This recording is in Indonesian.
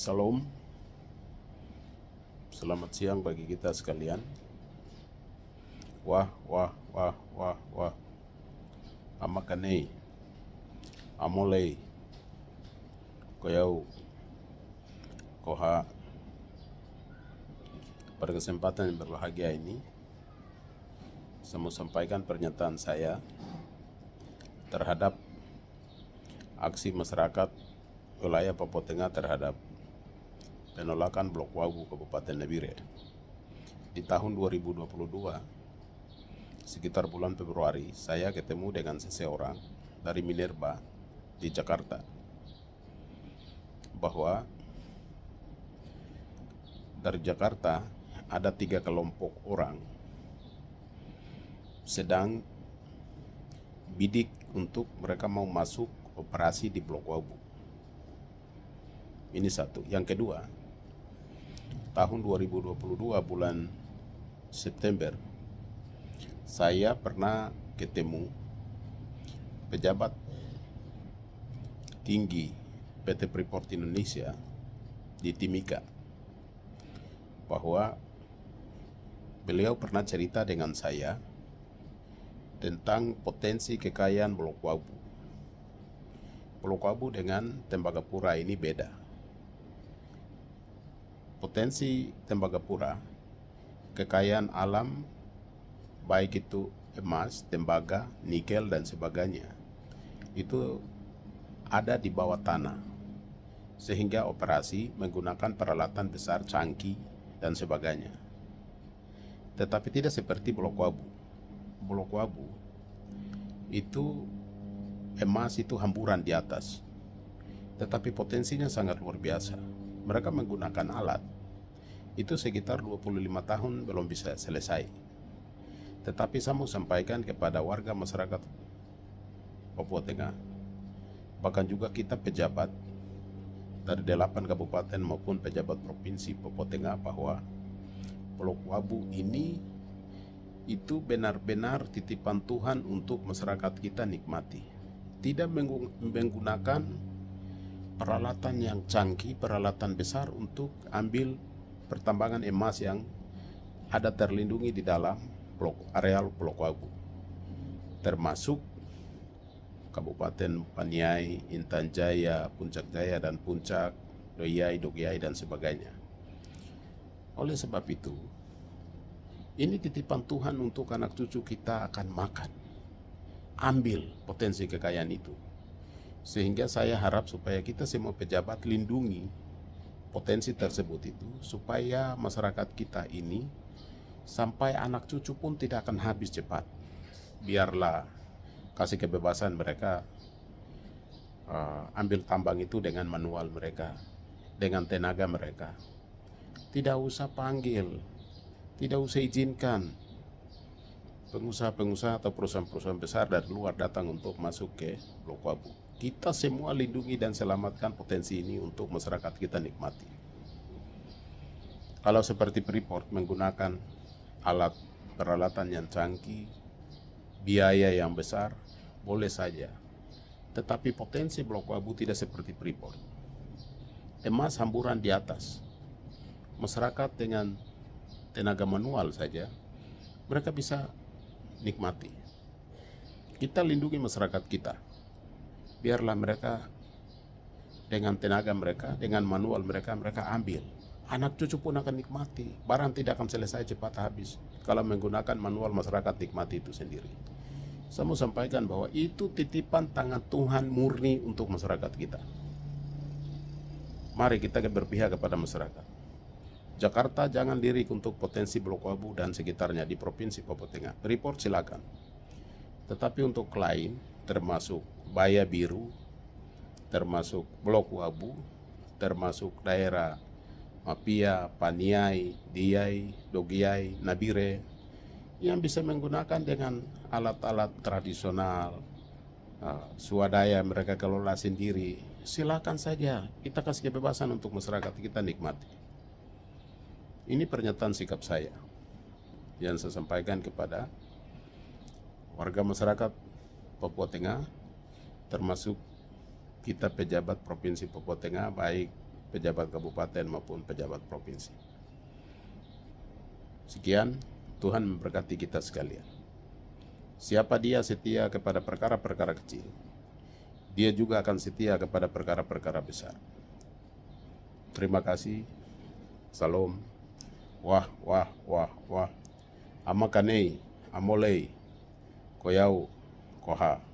Salam. Selamat siang bagi kita sekalian. Wah, wah, wah, wah, wah. Amakanei. Amolei. Koyau. Koha. Pada kesempatan yang berbahagia ini, saya mau sampaikan pernyataan saya terhadap aksi masyarakat wilayah Papua Tengah terhadap penolakan Blok Wabu Kabupaten Nabire. Di tahun 2022, sekitar bulan Februari, saya ketemu dengan seseorang dari Minerba di Jakarta bahwa dari Jakarta ada tiga kelompok orang sedang bidik untuk mereka mau masuk operasi di Blok Wabu. Ini satu. Yang kedua, tahun 2022 bulan September, saya pernah ketemu pejabat tinggi PT Freeport Indonesia di Timika bahwa beliau pernah cerita dengan saya tentang potensi kekayaan Blok Wabu. Blok Wabu dengan Tembagapura ini beda. Potensi Tembagapura, kekayaan alam, baik itu emas, tembaga, nikel, dan sebagainya, itu ada di bawah tanah. Sehingga operasi menggunakan peralatan besar canggih dan sebagainya. Tetapi tidak seperti Blok Wabu. Blok Wabu itu emas itu hamburan di atas. Tetapi potensinya sangat luar biasa. Mereka menggunakan alat. Itu sekitar 25 tahun belum bisa selesai. Tetapi saya mau sampaikan kepada warga masyarakat Papua Tengah, bahkan juga kita pejabat dari delapan kabupaten maupun pejabat provinsi Papua Tengah bahwa Blok Wabu ini itu benar-benar titipan Tuhan untuk masyarakat kita nikmati. Tidak menggunakan peralatan yang canggih, peralatan besar untuk ambil pertambangan emas yang ada terlindungi di dalam blok areal Blok Wabu. Termasuk Kabupaten Paniai, Intan Jaya, Puncak Jaya dan Puncak, Doyai, Dogyai dan sebagainya. Oleh sebab itu, ini titipan Tuhan untuk anak cucu kita akan makan. Ambil potensi kekayaan itu. Sehingga saya harap supaya kita semua pejabat lindungi potensi tersebut itu supaya masyarakat kita ini sampai anak cucu pun tidak akan habis cepat. Biarlah kasih kebebasan mereka uh, ambil tambang itu dengan manual mereka, dengan tenaga mereka. Tidak usah panggil tidak usah izinkan pengusaha-pengusaha atau perusahaan-perusahaan besar dari luar datang untuk masuk ke Blok Wabu. Kita semua lindungi dan selamatkan potensi ini untuk masyarakat kita nikmati. Kalau seperti Freeport menggunakan alat peralatan yang canggih, biaya yang besar, boleh saja. Tetapi potensi Blok Wabu tidak seperti Freeport. Emas hamburan di atas. Masyarakat dengan tenaga manual saja, mereka bisa nikmati. Kita lindungi masyarakat kita. Biarlah mereka dengan tenaga mereka, dengan manual mereka, mereka ambil. Anak cucu pun akan nikmati. Barang tidak akan selesai cepat habis. Kalau menggunakan manual masyarakat nikmati itu sendiri. Saya mau sampaikan bahwa itu titipan tangan Tuhan murni untuk masyarakat kita. Mari kita berpihak kepada masyarakat. Jakarta jangan lirik untuk potensi Blok Wabu dan sekitarnya di Provinsi Papua Tengah. Report silakan. Tetapi untuk lain, termasuk Baya Biru, termasuk Blok Wabu, termasuk daerah Mapia, Paniai, Diai, Dogiai, Nabire, yang bisa menggunakan dengan alat-alat tradisional, uh, swadaya mereka kelola sendiri, silakan saja. Kita kasih kebebasan untuk masyarakat kita nikmati. Ini pernyataan sikap saya yang saya sampaikan kepada warga masyarakat Papua Tengah termasuk kita pejabat Provinsi Papua Tengah baik pejabat kabupaten maupun pejabat provinsi. Sekian, Tuhan memberkati kita sekalian. Siapa dia setia kepada perkara-perkara kecil, dia juga akan setia kepada perkara-perkara besar. Terima kasih. Salam. Wah, wah, wah, wah. Amakanei, amolei, koyau, koha.